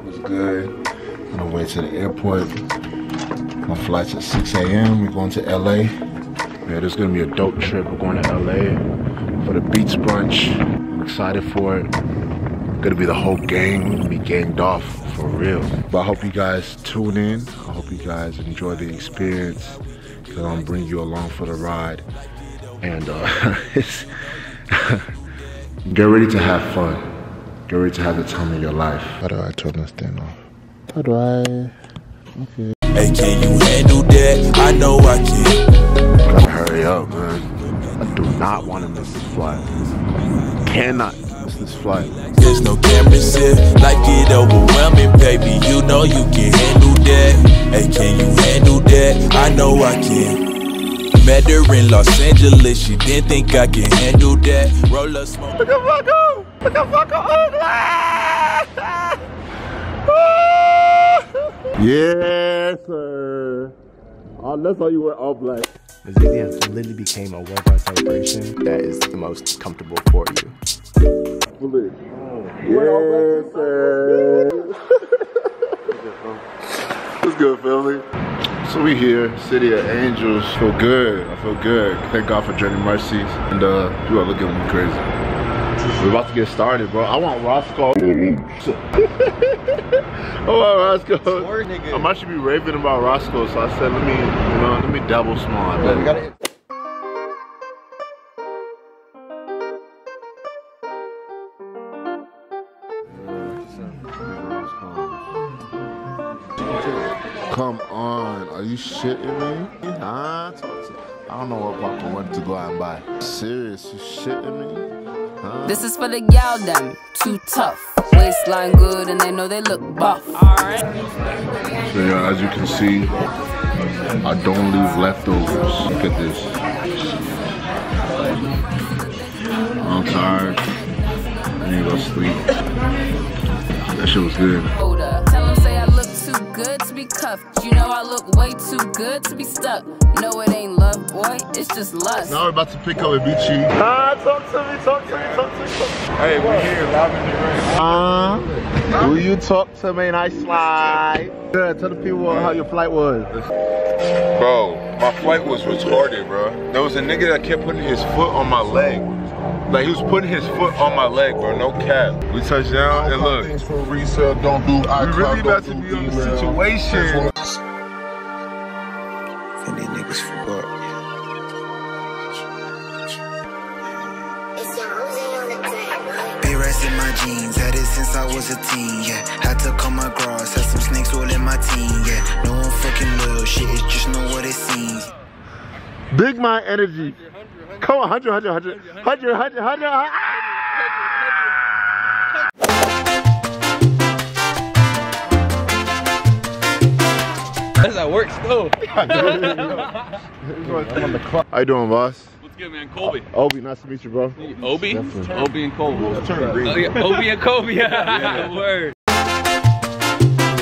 What's good? On the way to the airport. My flight's at 6 a.m. We're going to LA. Yeah, this is gonna be a dope trip. We're going to LA for the Beats brunch. I'm excited for it. Gonna be the whole gang. We're gonna be ganged off for real. But I hope you guys tune in. I hope you guys enjoy the experience. Cause I'm bring you along for the ride. And uh, get ready to have fun. Get ready to have the time of your life. How do I turn this thing off? How do I? Okay. Hey, can you handle that? I know I can. Gotta hurry up, man. I do not want to miss this flight. Cannot miss this flight. There's no cameras here, like it overwhelming, baby. You know you can handle that. Hey, can you handle that? I know I can. Met her in Los Angeles, she didn't think I can handle that. Roll up smoke. Look at Rocco! Look at Rocco Yes, sir. Unless all you wear all black. Mazizi has literally became a workout celebration that is the most comfortable for you. Yes, sir. What's good, family? So we here, City of Angels. Feel good. I feel good. Thank God for Journey Mercies. And uh, you are looking at me crazy. We're about to get started, bro. I want Roscoe. I want Roscoe. I'm actually be raving about Roscoe, so I said, let me, you know, let me double small. I bet. Come on, are you shitting me? Huh? I don't know what Papa went to go out and buy. Serious, you shitting me? Huh? This is for the gal them, too tough. Waistline good and they know they look buff. Alright. So yeah, as you can see, I don't leave leftovers. Look at this. I'm tired. I need to go sleep. That shit was good. Be cuffed. You know I look way too good to be stuck. No, it ain't love, boy. It's just lust. Now we're about to pick up a beachy. Ah, talk to me, talk to me, talk to me. Talk to me. Hey, we here, live in the rain. Uh, will you talk to me and I slide? Yeah, tell the people how your flight was. Bro, my flight was retarded, bro. There was a nigga that kept putting his foot on my leg. Like he was putting his foot on my leg, bro. No cap. We touched down and look. Things for resale, don't do We really about to be on the situation. And these niggas forgot. Be rest in my jeans, had it since I was a teen, yeah. Had to cut my grass, had some snakes all in my team, yeah. No one fucking little shit, it's just know what it seems. Big mind energy. Come on, 100, 100, 100, 100, 100, 100. Ah! That's how it works. Go. How you doing, boss? What's good, man? Colby. Obi, nice to meet you, bro. Obi? Definitely. Obi and Colby. turn green. Oh, yeah. Obi and Kobe. Yeah. Word.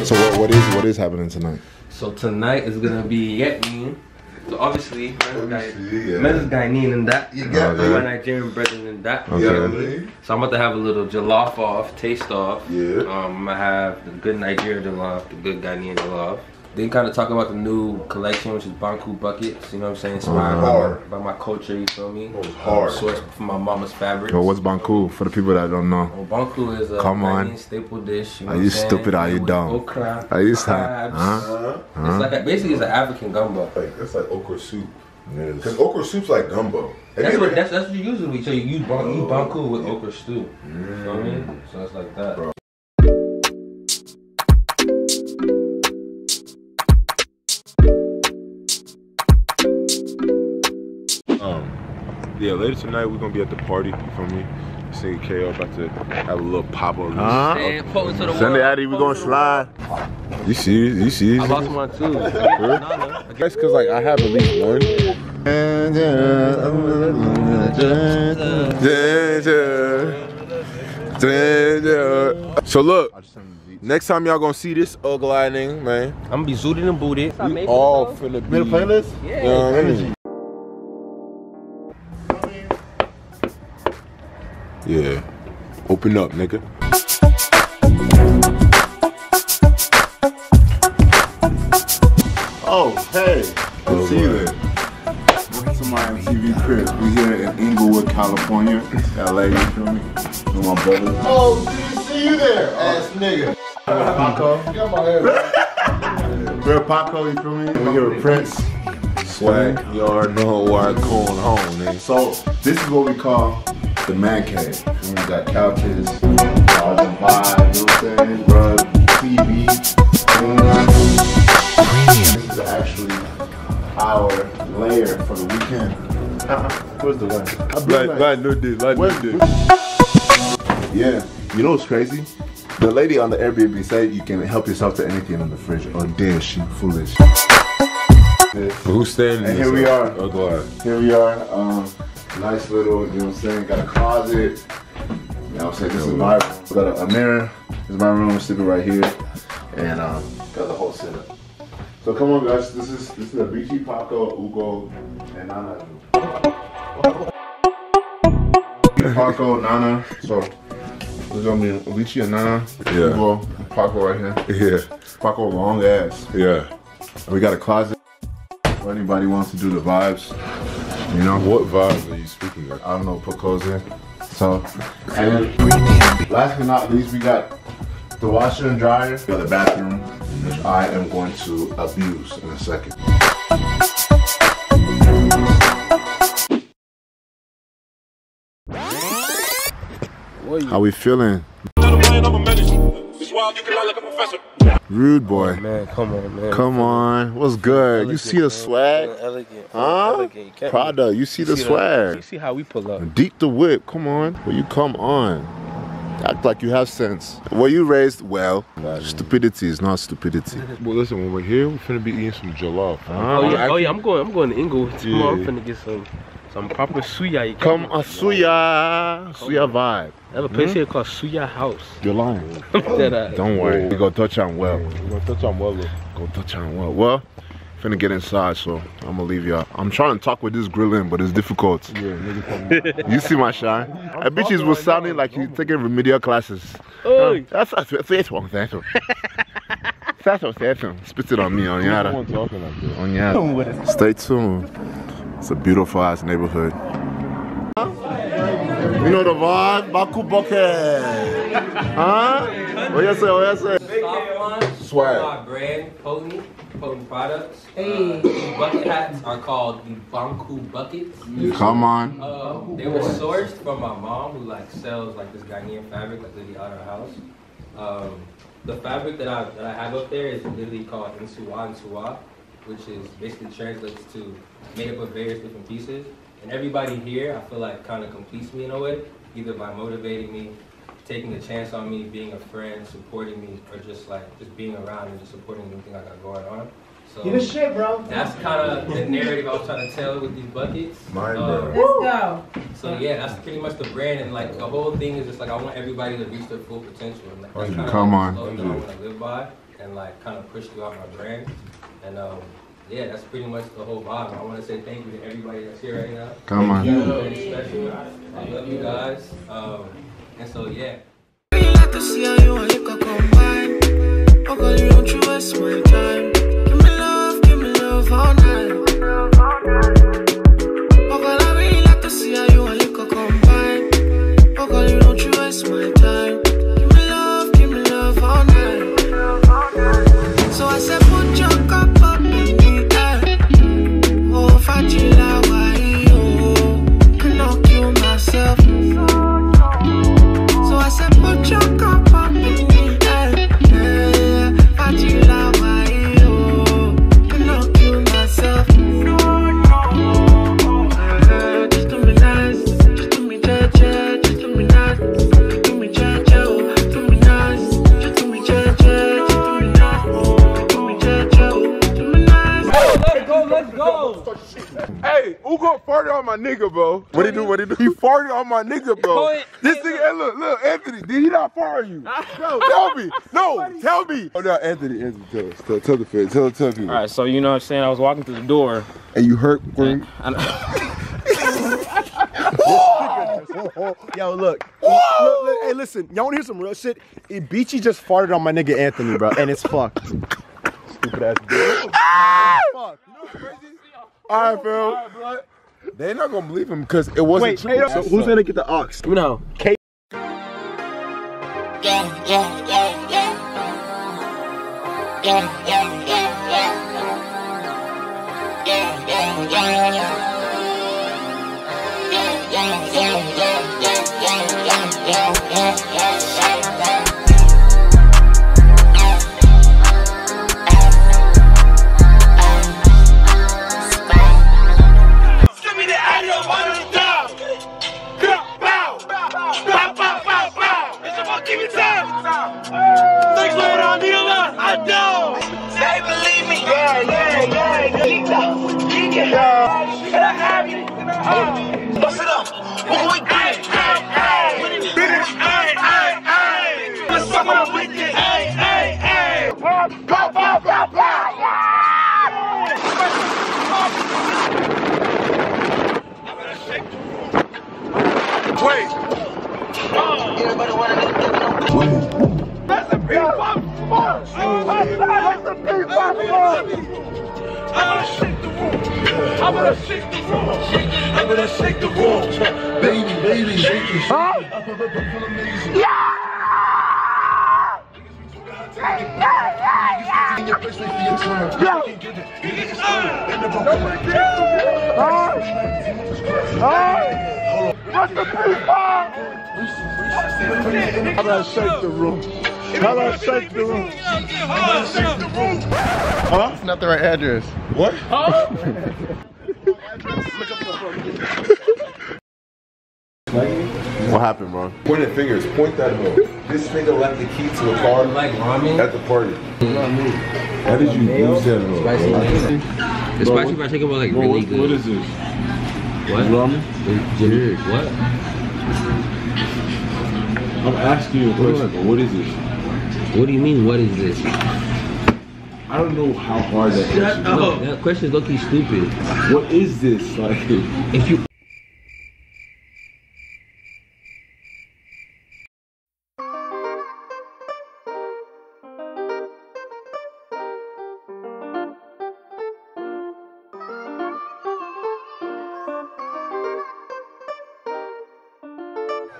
So what, what is what is happening tonight? So tonight is gonna be yet me. So obviously, Menace guy, see, yeah. Menace guy Neen and that. You got my. Nigerian brethren and that. Okay. So I'm about to have a little jollof off, taste off. Yeah. Um, I'm gonna have the good Nigerian jollof, the good Ghanaian jollof. Then kind of talk about the new collection, which is Banku buckets. You know what I'm saying? Inspired by, Hard. by my culture. You feel me? was hard. Sourced from my mama's fabric. Yo, what's Banku for the people that don't know? Well, Banku is a Come on. Staple dish. You know Are what you saying? stupid or are you With dumb? Okra, Are you stupid? crabs. Huh? It's like a, basically it's an African gumbo. Like that's like okra soup. Cause okra soup's like gumbo. That's what that's, that's what you usually so you use ban, you banku with okra stew. You know what I mean? So it's like that. Um, yeah, later tonight we're gonna be at the party. You feel me? Singing KO about to have a little pop up. Huh? And pulling Sunday. Addy, we gonna slide. You see, you see. I lost one too. I guess cause like I have at least one. So look, next time y'all gonna see this ugly thing, man, I'm gonna be zooted and booted. we all finna be. Made a playlist? You know what Yeah. Open up, nigga. Oh, hey. Hello, See you there. Somebody TV crib. We here in Inglewood, California. LA, you feel me? With my brother. Oh, see you there, ass nigga. Paakow. Got my hair. Real Paakow, you feel me? We here with Prince. Swag. Y'all know what's I'm going home, nigga. So, this is what we call the man cave. We got couches, bars and vibes, you know what I'm saying? Rug, TV. This is actually our layer for the weekend. Where's the layer? Like, like no this, like no Where's- Yeah. You know what's crazy? The lady on the Airbnb said you can help yourself to anything in the fridge. Oh, damn, she foolish. This. Who's standing? And here we up? are. Oh, go ahead. Here we are. Um, nice little, you know what I'm saying? Got a closet. You know what I'm saying? This is my room. Got a, a mirror. This is my room. Sleeping right here. And um, got the whole setup. So come on, guys. This is this is a Beachy Paakow, Ugo, and Nana. Paakow, Nana. So there's gonna be Avicii and Nana. Yeah. Ugo, Paakow right here. Yeah, Paakow long ass. yeah. And we got a closet. If anybody wants to do the vibes, you know. What vibes are you speaking of? I don't know, put clothes in. So, and last but not least, we got the washer and dryer. We got the bathroom, which I am going to abuse in a second. How we feeling? Rude boy. Oh, man, come on, man. Come on. What's good? You see the swag? Elegant. Huh? Elegant. You Prada, you see the see that? swag. You see how we pull up. Deep the whip, come on. Well, you come on. Act like you have sense. Were you raised well? Stupidity is not stupidity. Well, listen, when we're here, we're finna be eating some jollof. Oh yeah, oh yeah, I'm going. I'm going to Inglewood tomorrow. I'm Yeah. finna get some, some proper suya. You Come a suya, suya vibe. I have a place here called Suya House. You're lying. that, uh, Don't worry, we go touch on well. We're gonna touch on well. Go touch on well. Well, finna get inside, so I'm gonna leave y'all. I'm trying to talk with this grill in, but it's difficult. Yeah, You see my shine? I bet you was sounding like you taking remedial classes. Oi. That's that's that's one. That's one. That's one. That's. Spit it on me, on on. yada. No one talking like that. On yada. Stay tuned. It's a beautiful ass neighborhood. You know the vibe? Baku Boke. Huh? What you say? What you say? Swag. My brand, Potent, Potent Products. Hey. these bucket hats are called the Banku buckets. Come on. Uh, they were sourced from my mom, who like sells like this Ghanaian fabric, like literally out her house. Um, the fabric that I that I have up there is literally called Insuwa Insuwa, which is basically translates to made up of various different pieces. And everybody here, I feel like, kind of completes me in a way, either by motivating me, taking a chance on me, being a friend, supporting me, or just like just being around and just supporting anything I got going on. So You the shit, bro. that's kind of the narrative I was trying to tell with these buckets. Mine, Um, bro. Let's go. so yeah, that's pretty much the brand, and like the whole thing is just like I want everybody to reach their full potential. And like, that's kinda come like on. the slogan I want to live by, and like kind of push throughout my brand. And um, yeah, that's pretty much the whole vibe. I want to say thank you to everybody that's here right now. Come on. Very special. I love you guys. Um, and so yeah. Really like to see how you and Liquor combine. Girl, you don't you waste my time. Hey, Ugo farted on my nigga, bro. What he do? What he do? He farted on my nigga, bro. Boy, This nigga, hey, look, look, Anthony, did he not fart on you? No, tell me. No, tell me. Oh, no, Anthony, Anthony, tell us. Tell, tell the fans. Tell, tell people. All right, so you know what I'm saying? I was walking through the door. And you hurt when Yo, look. Look, look, Hey, listen. Y'all want to hear some real shit? Eh, Beachy just farted on my nigga Anthony, bro, and it's fucked. Stupid ass bitch. Ah! Fuck. You know what's crazy? All right, They're not gonna believe him because it wasn't Wait, true. hey, so who's gonna get the ox? You know, Kate. Yeah, yeah. Yeah, yeah, yeah, yeah. Room. I'm gonna shake the room. I'm gonna shake the room. Baby, baby, shake it. Huh? Yeah! How about shake the room? How about I shake the room? Huh? It's not the right address. What? What happened, bro? Pointing fingers, point that hoe. This nigga left the key to the car Like ramen. at the party. How did you lose that hoe? Spicy chicken. The spicy fried chicken was like Bro, really what- good. what is this? What? Ramen? Dude, what? I'm asking you a question, but what is this? What do you mean? What is this? I don't know how hard that is. No, that question is low-key stupid. What is this? Like, If you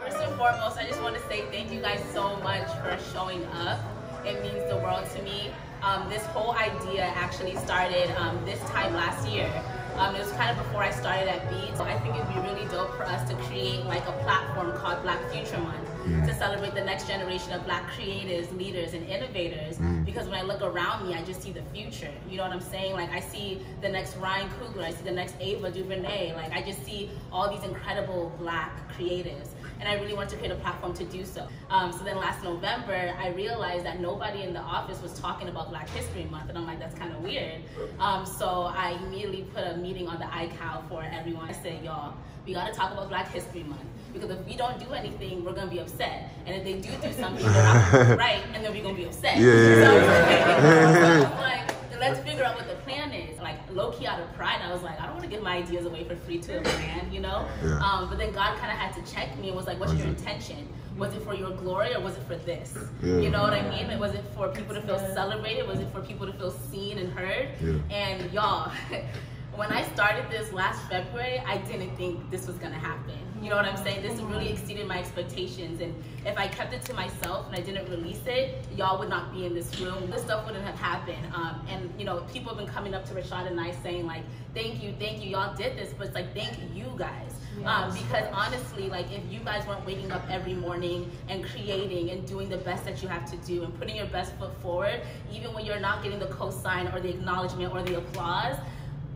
First and foremost, I just want to say thank you guys so much for showing up. It means the world to me. Um, this whole idea actually started um, this time last year. Um, it was kind of before I started at Beats. So I think it'd be really dope for us to create like a platform called Black Future Month to celebrate the next generation of Black creatives, leaders, and innovators. Because when I look around me, I just see the future. You know what I'm saying? Like I see the next Ryan Coogler, I see the next Ava DuVernay. Like I just see all these incredible Black creatives and I really want to create a platform to do so. Um, so then last November, I realized that nobody in the office was talking about Black History Month, and I'm like, that's kind of weird. Um, so I immediately put a meeting on the iCal for everyone. I said, y'all, we gotta talk about Black History Month because if we don't do anything, we're gonna be upset, and if they do do something, they're not gonna right, and then we're gonna be upset. Yeah, yeah, So I yeah. was like, let's figure out what the plan is. Like low key out of pride, I was like, I don't want to give my ideas away for free to a brand, you know. Yeah. Um, but then God kind of had to check me and was like, what's your intention? Was it for your glory or was it for this? Yeah. You know what I mean? Was it for people to feel celebrated? Was it for people to feel seen and heard? Yeah. And y'all, when I started this last February, I didn't think this was gonna happen. You know what I'm saying? This really exceeded my expectations. And if I kept it to myself and I didn't release it, y'all would not be in this room. This stuff wouldn't have happened. Um, and you know, people have been coming up to Rashad and I saying like, thank you, thank you, y'all did this. But it's like, thank you guys. Um, because honestly, like if you guys weren't waking up every morning and creating and doing the best that you have to do and putting your best foot forward, even when you're not getting the cosign or the acknowledgement or the applause,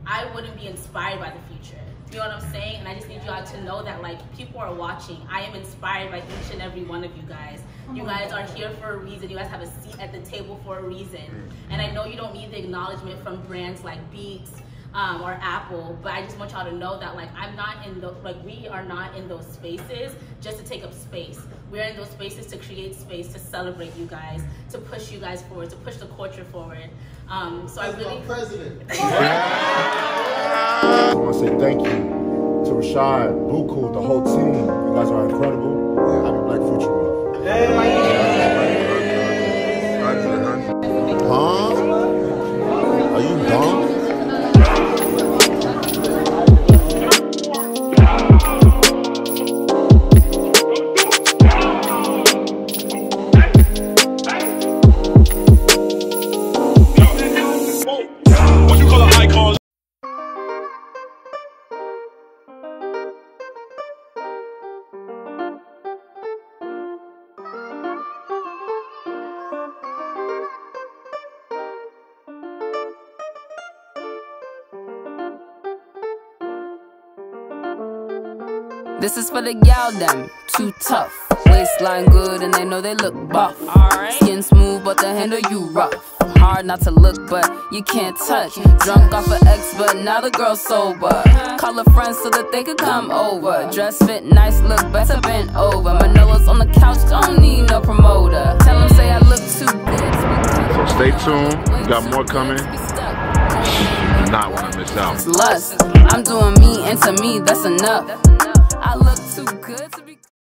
I wouldn't be inspired by the future. You know what I'm saying? And I just need you all to know that like people are watching. I am inspired by each and every one of you guys. You oh guys are here for a reason. You guys have a seat at the table for a reason. And I know you don't need the acknowledgement from brands like Beats um, or Apple, but I just want y'all to know that like I'm not in the like we are not in those spaces just to take up space. We're in those spaces to create space, to celebrate you guys, to push you guys forward, to push the culture forward. Um, so I really I want to say thank you to Rashad, Buku, the whole team. You guys are incredible. For the gal them, too tough. Waistline good and they know they look buff. Skin smooth but the handle you rough. Hard not to look but you can't touch. Drunk off an ex but now the girl's sober. Uh-huh. Call a friend so that they could come over. Dress fit nice, look better bent over. Manila's on the couch, don't need no promoter. Tell them say I look too good. So stay tuned. We got more coming. You do not want to miss out. It's lust. I'm doing me and to me that's enough. I look too good to be